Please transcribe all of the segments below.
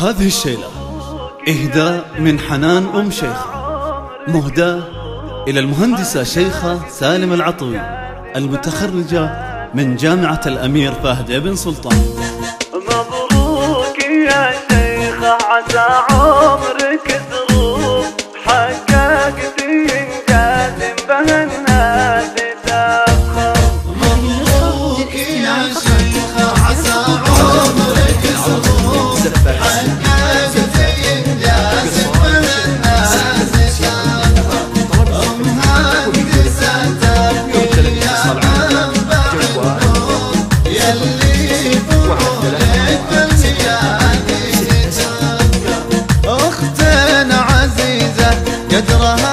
هذه الشيلة. إهداء من حنان أم شيخة مهداة إلى المهندسة شيخة سالم العطوي المتخرجة من جامعة الأمير فهد بن سلطان. مبروك يا شيخة عسى عمرك قدرها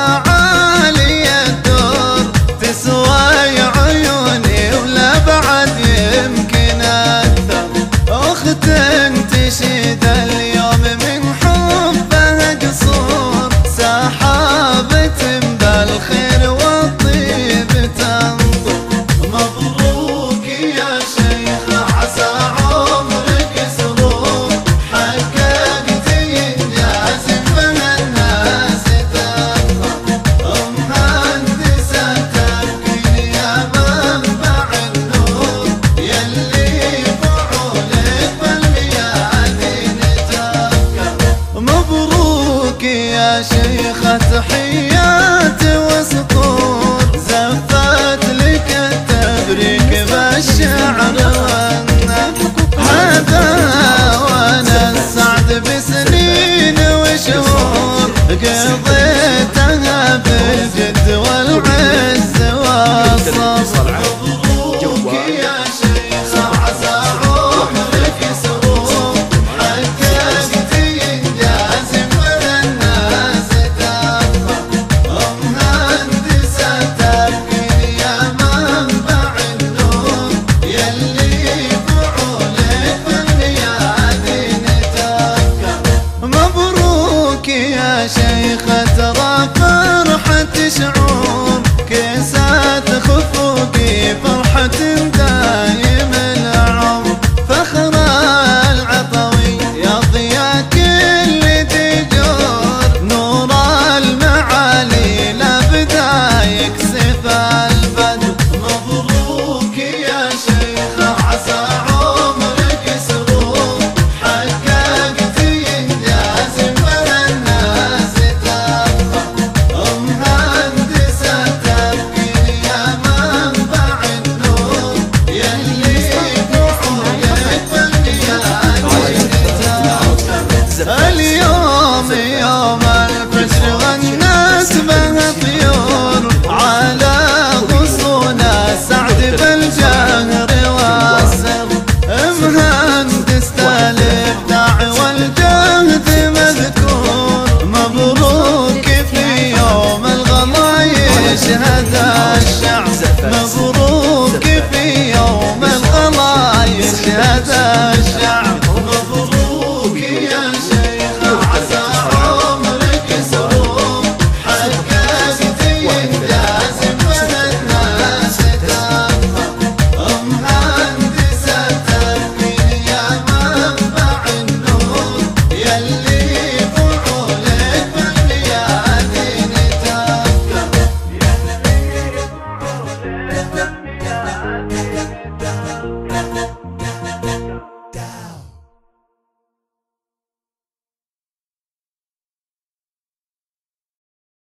يا شيخة ترى فرحة شعر